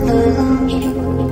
page